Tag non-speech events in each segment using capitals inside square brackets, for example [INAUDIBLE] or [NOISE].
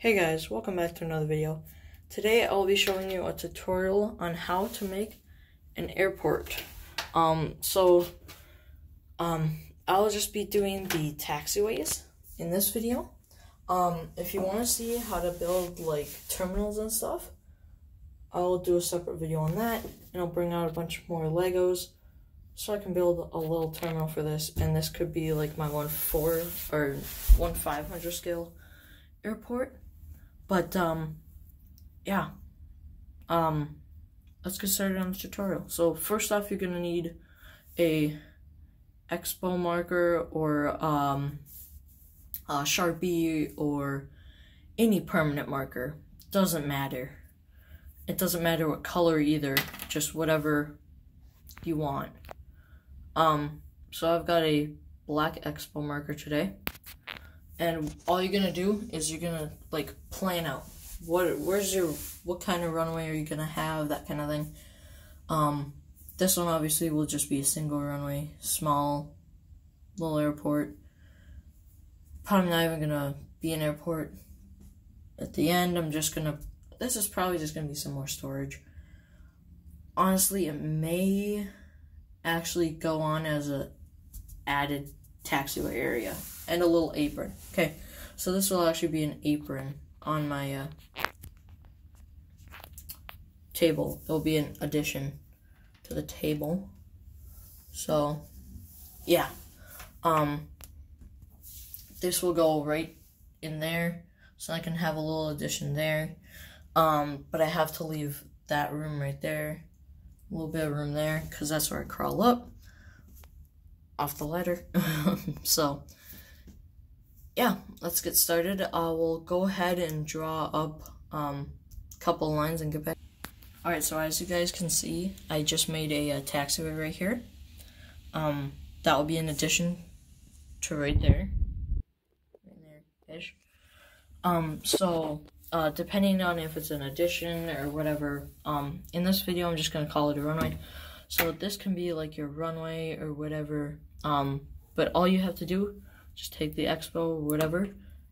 Hey guys, welcome back to another video. Today I'll be showing you a tutorial on how to make an airport. Um, so, um, I'll just be doing the taxiways in this video. Um, if you want to see how to build like terminals and stuff, I'll do a separate video on that and I'll bring out a bunch more Legos so I can build a little terminal for this and this could be like my 1-4 or 1-500 scale airport. But, um, yeah. Um, let's get started on the tutorial. So, first off, you're going to need a expo marker or, um, a Sharpie or any permanent marker. Doesn't matter. It doesn't matter what color either. Just whatever you want. Um, so I've got a black expo marker today and all you're gonna do is you're gonna like plan out what where's your what kind of runway are you gonna have that kind of thing. Um this one obviously will just be a single runway small little airport. Probably not even gonna be an airport at the end. I'm just gonna this is probably just gonna be some more storage. Honestly it may actually go on as a added taxiway area and a little apron. Okay, so this will actually be an apron on my uh, table. It'll be an addition to the table. So, yeah. Um, this will go right in there, so I can have a little addition there. Um, but I have to leave that room right there, a little bit of room there, because that's where I crawl up off the ladder. [LAUGHS] so, yeah, let's get started. Uh, we'll go ahead and draw up um, a couple lines and get back. Alright, so as you guys can see, I just made a, a taxiway right here. Um, that will be in addition to right there. Right there-ish. Um, so, uh, depending on if it's an addition or whatever, um, in this video I'm just going to call it a runway. So this can be like your runway or whatever um, but all you have to do, just take the expo or whatever,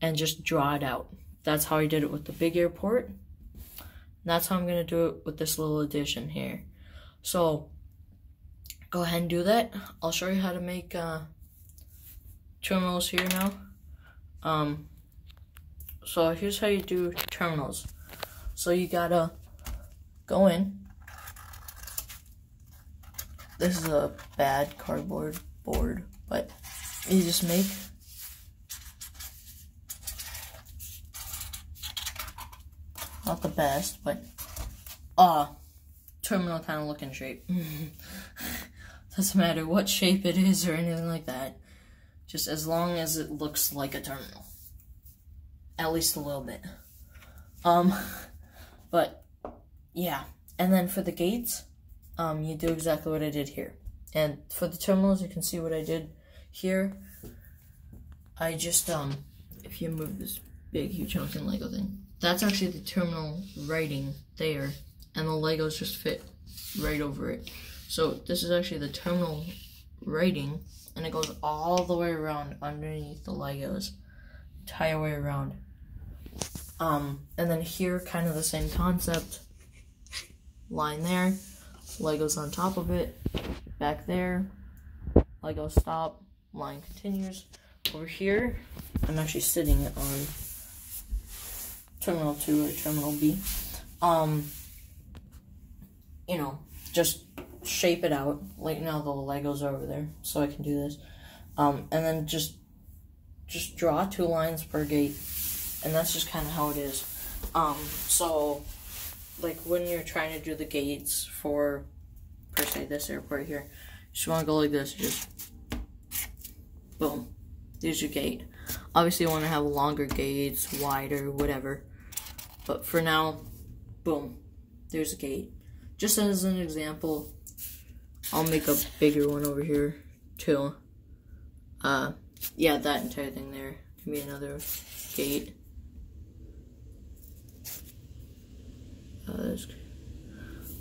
and just draw it out. That's how I did it with the big airport. And that's how I'm going to do it with this little addition here. So, go ahead and do that. I'll show you how to make uh, terminals here now. Um, so here's how you do terminals. So you gotta go in. This is a bad cardboard board, but you just make not the best, but uh terminal kind of looking shape. [LAUGHS] Doesn't matter what shape it is or anything like that. Just as long as it looks like a terminal. At least a little bit. Um, [LAUGHS] but, yeah. And then for the gates, um, you do exactly what I did here. And for the terminals, you can see what I did here. I just, um, if you move this big, huge honking Lego thing, that's actually the terminal writing there, and the Legos just fit right over it. So this is actually the terminal writing, and it goes all the way around underneath the Legos, entire way around. Um, and then here, kind of the same concept, line there, Legos on top of it, back there, Lego stop, line continues. Over here, I'm actually sitting on terminal 2 or terminal B. Um, you know, just shape it out. Like now the Legos are over there, so I can do this. Um, and then just just draw two lines per gate, and that's just kind of how it is. Um, so like when you're trying to do the gates for per se this airport here, you just want to go like this, just boom. There's your gate. Obviously, you want to have longer gates, wider, whatever. But for now, boom, there's a gate. Just as an example, I'll make a bigger one over here too. Uh, yeah, that entire thing there can be another gate. Uh,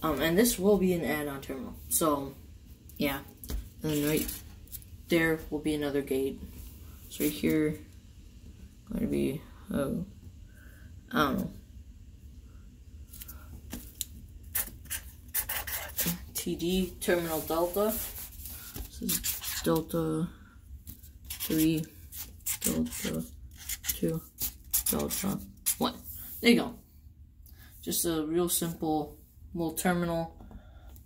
um, and this will be an add-on terminal. So, yeah. And then right there will be another gate. So right here, going to be, oh, I don't know. TD Terminal Delta. This is Delta 3, Delta 2, Delta 1. There you go. Just a real simple little terminal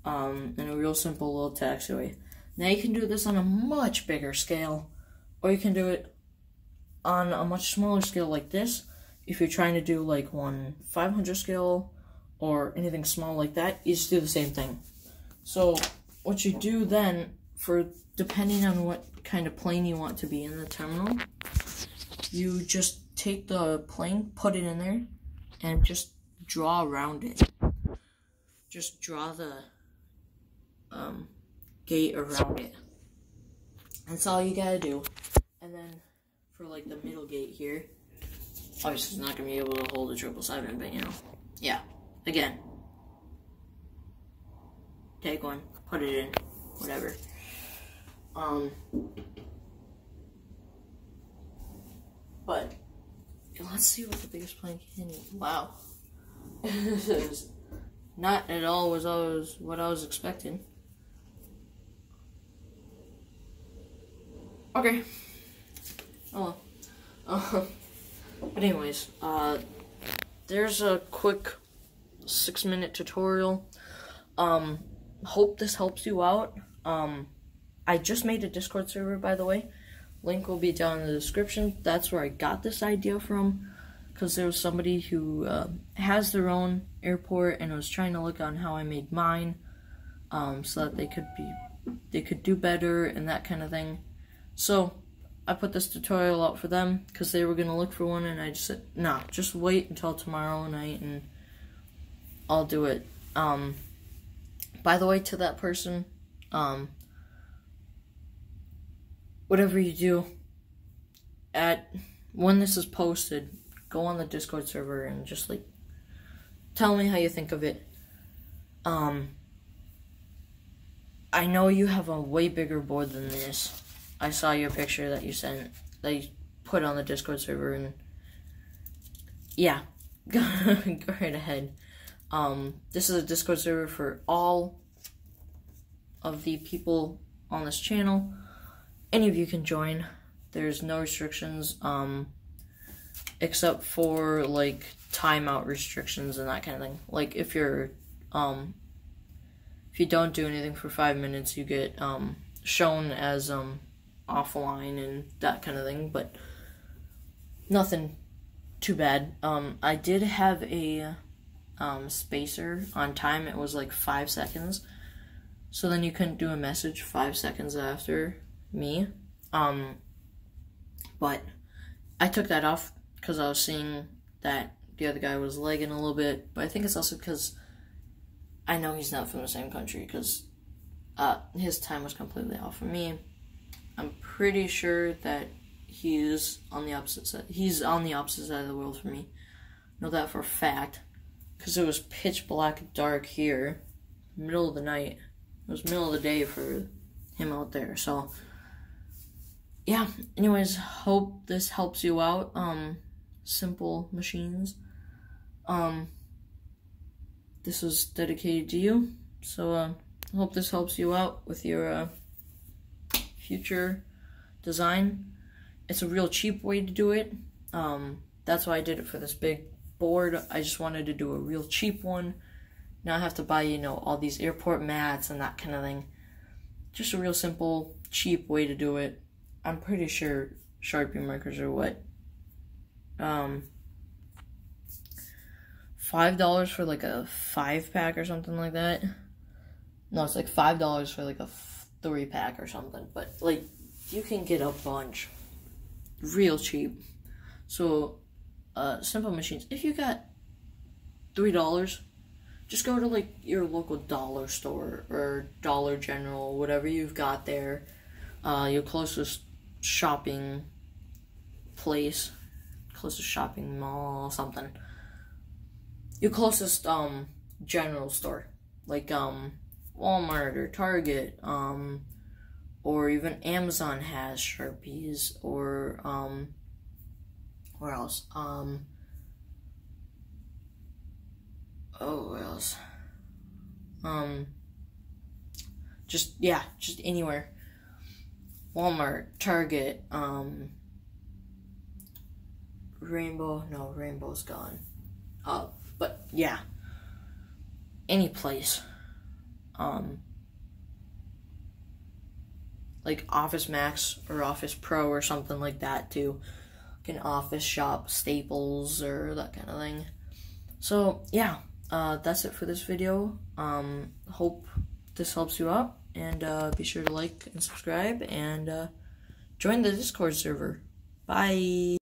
um, and a real simple little taxiway. Now you can do this on a much bigger scale, or you can do it on a much smaller scale like this. If you're trying to do like one 500 scale or anything small like that, you just do the same thing. So what you do then, for depending on what kind of plane you want to be in the terminal, you just take the plane, put it in there, and just draw around it. Just draw the um, gate around it. That's all you gotta do. And then for like the middle gate here, obviously it's not gonna be able to hold a triple seven, but you know, yeah. Again, take one, put it in, whatever. Um, but let's see what the biggest plane can. Wow, [LAUGHS] not at all was I was what I was expecting. Okay. Oh. Uh, [LAUGHS] but anyways, uh, there's a quick six minute tutorial. Um, hope this helps you out. Um, I just made a Discord server, by the way. Link will be down in the description. That's where I got this idea from. Because there was somebody who uh, has their own airport and was trying to look on how I made mine. Um, so that they could be, they could do better and that kind of thing. So, I put this tutorial out for them because they were going to look for one and I just said, nah, just wait until tomorrow night and I'll do it. Um, by the way, to that person, um, whatever you do, at when this is posted, go on the Discord server and just like tell me how you think of it. Um, I know you have a way bigger board than this. I saw your picture that you sent, that you put on the Discord server, and yeah, [LAUGHS] go right ahead. Um, this is a Discord server for all of the people on this channel. Any of you can join. There's no restrictions, um, except for like timeout restrictions and that kind of thing. Like if you're, um, if you don't do anything for five minutes, you get um, shown as um, offline and that kind of thing, but nothing too bad. Um, I did have a um, spacer on time. It was like five seconds. So then you couldn't do a message five seconds after me. Um, but I took that off because I was seeing that the other guy was lagging a little bit. But I think it's also because I know he's not from the same country because uh, his time was completely off from me. I'm pretty sure that he's on the opposite side. He's on the opposite side of the world from me. I Know that for a fact, because it was pitch black dark here, middle of the night. It was middle of the day for him out there. So, yeah. Anyways, hope this helps you out. Um, simple machines. Um, this was dedicated to you. So, uh, I hope this helps you out with your uh, future design. It's a real cheap way to do it. Um, that's why I did it for this big board. I just wanted to do a real cheap one. Now I have to buy, you know, all these airport mats and that kind of thing. Just a real simple, cheap way to do it. I'm pretty sure Sharpie markers are what? Um, five dollars for like a five pack or something like that. No, it's like five dollars for like a three pack or something. But like, you can get a bunch real cheap. So, uh, simple machines. If you got three dollars, just go to like your local dollar store or Dollar General, whatever you've got there. Uh, your closest shopping place, closest shopping mall, or something. Your closest um general store, like um Walmart or Target, um, or even Amazon has Sharpies, or um, where else? Um, oh, what else? Um, just yeah, just anywhere. Walmart, Target, um, Rainbow. No, Rainbow's gone. Uh, but yeah, any place. Um, like Office Max or Office Pro or something like that too. Like an office shop, Staples or that kind of thing. So yeah, uh, that's it for this video. Um, hope this helps you out, and uh, be sure to like and subscribe, and uh, join the Discord server. Bye.